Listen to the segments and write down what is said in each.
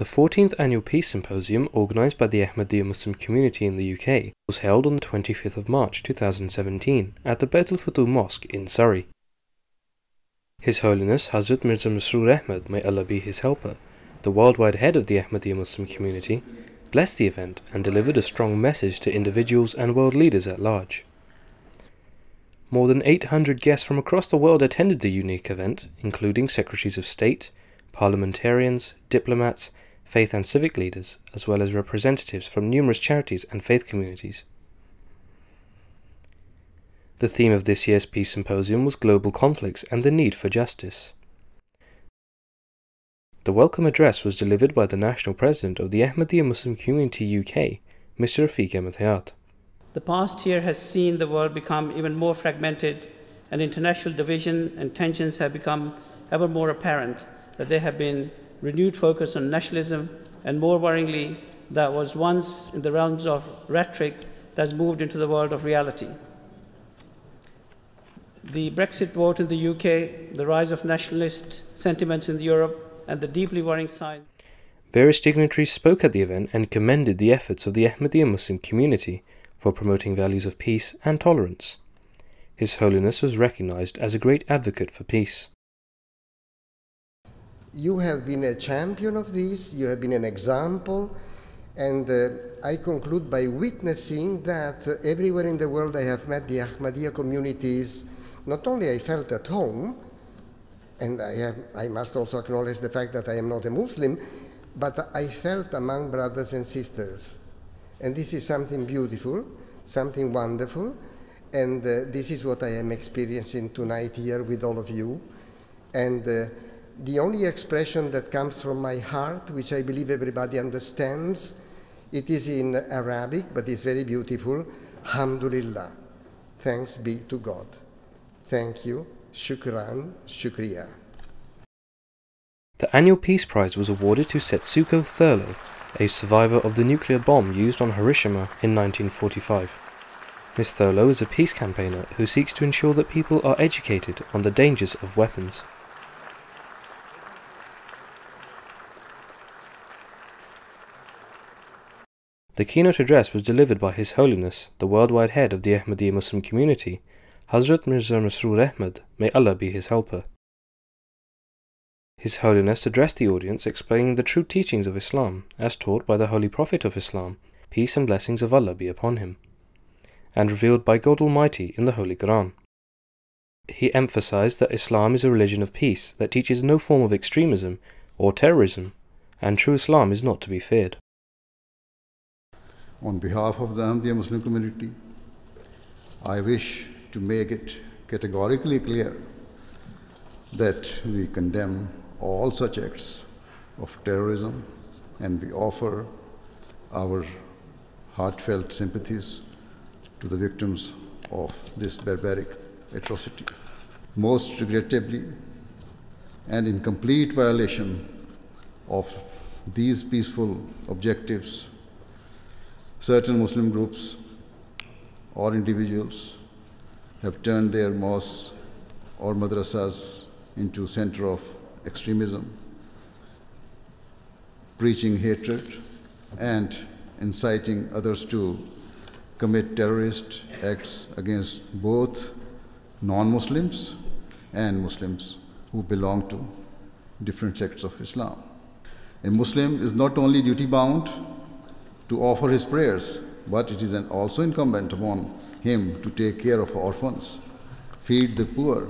The 14th Annual Peace Symposium, organised by the Ahmadiyya Muslim community in the UK, was held on the 25th of March 2017 at the Beit al-Futuh Mosque in Surrey. His Holiness Hazrat Mirza Masroor Ahmad, may Allah be his helper, the worldwide head of the Ahmadiyya Muslim community, blessed the event and delivered a strong message to individuals and world leaders at large. More than 800 guests from across the world attended the unique event, including secretaries of state, parliamentarians, diplomats, faith and civic leaders, as well as representatives from numerous charities and faith communities. The theme of this year's Peace Symposium was global conflicts and the need for justice. The welcome address was delivered by the National President of the Ahmadiyya Muslim Community UK, Mr. Rafiq Ahmed. The past year has seen the world become even more fragmented, and international division and tensions have become ever more apparent that there have been renewed focus on nationalism, and more worryingly, that was once in the realms of rhetoric that's moved into the world of reality. The Brexit vote in the UK, the rise of nationalist sentiments in Europe, and the deeply worrying sign. Various dignitaries spoke at the event and commended the efforts of the Ahmadiyya Muslim community for promoting values of peace and tolerance. His Holiness was recognized as a great advocate for peace you have been a champion of this, you have been an example, and uh, I conclude by witnessing that uh, everywhere in the world I have met the Ahmadiyya communities, not only I felt at home, and I, have, I must also acknowledge the fact that I am not a Muslim, but I felt among brothers and sisters. And this is something beautiful, something wonderful, and uh, this is what I am experiencing tonight here with all of you. And uh, the only expression that comes from my heart, which I believe everybody understands, it is in Arabic, but it's very beautiful. Alhamdulillah. Thanks be to God. Thank you. Shukran. Shukriya. The annual Peace Prize was awarded to Setsuko Thurlow, a survivor of the nuclear bomb used on Hiroshima in 1945. Miss Thurlow is a peace campaigner who seeks to ensure that people are educated on the dangers of weapons. The keynote address was delivered by His Holiness, the worldwide head of the Ahmadiyya Muslim community, Hazrat Mirza Masroor Ahmad, may Allah be his helper. His Holiness addressed the audience explaining the true teachings of Islam as taught by the Holy Prophet of Islam, peace and blessings of Allah be upon him, and revealed by God Almighty in the Holy Quran. He emphasized that Islam is a religion of peace that teaches no form of extremism or terrorism, and true Islam is not to be feared on behalf of the Ahmadiyya Muslim community, I wish to make it categorically clear that we condemn all such acts of terrorism and we offer our heartfelt sympathies to the victims of this barbaric atrocity. Most regrettably, and in complete violation of these peaceful objectives certain Muslim groups or individuals have turned their mosques or madrasas into center of extremism, preaching hatred and inciting others to commit terrorist acts against both non-Muslims and Muslims who belong to different sects of Islam. A Muslim is not only duty bound to offer his prayers, but it is also incumbent upon him to take care of orphans, feed the poor.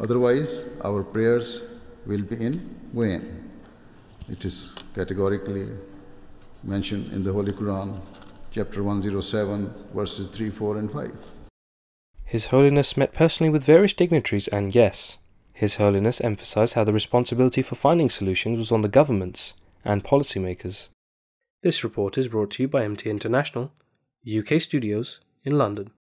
Otherwise, our prayers will be in vain. It is categorically mentioned in the Holy Quran, chapter 107, verses 3, 4, and 5. His Holiness met personally with various dignitaries and guests. His Holiness emphasized how the responsibility for finding solutions was on the governments and policymakers. This report is brought to you by MTA International, UK studios in London.